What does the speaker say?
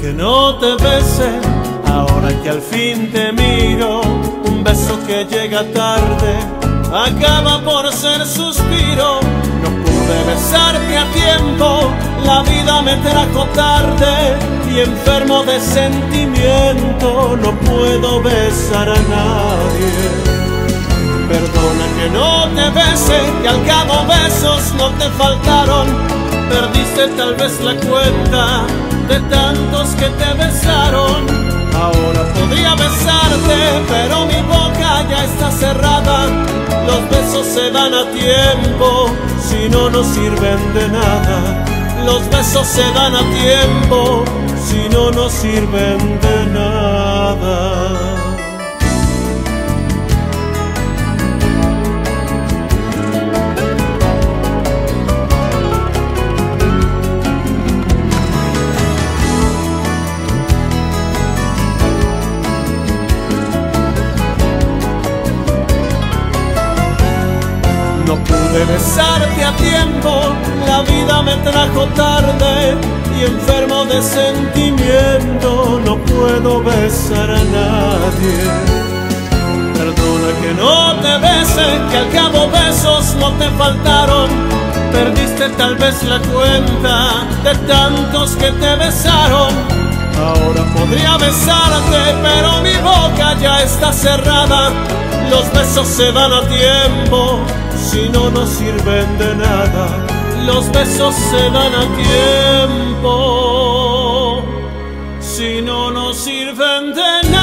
que no te bese, ahora que al fin te miro, un beso que llega tarde, acaba por ser suspiro. No pude besarte a tiempo, la vida me trajo tarde y enfermo de sentimiento, no puedo besar a nadie. Perdona que no te bese, que al cabo besos no te faltaron. Perdiste tal vez la cuenta de tantos que te besaron. Ahora podría besarte, pero mi boca ya está cerrada. Los besos se dan a tiempo, si no, no sirven de nada. Los besos se dan a tiempo, si no, no sirven de nada. Pude besarte a tiempo, la vida me trajo tarde y enfermo de sentimiento no puedo besar a nadie. Perdona que no te bese, que al cabo besos no te faltaron. Perdiste tal vez la cuenta de tantos que te besaron. Ahora podría besarte, pero mi boca ya está cerrada. Los besos se dan a tiempo, si no, no sirven de nada. Los besos se dan a tiempo, si no, no sirven de nada.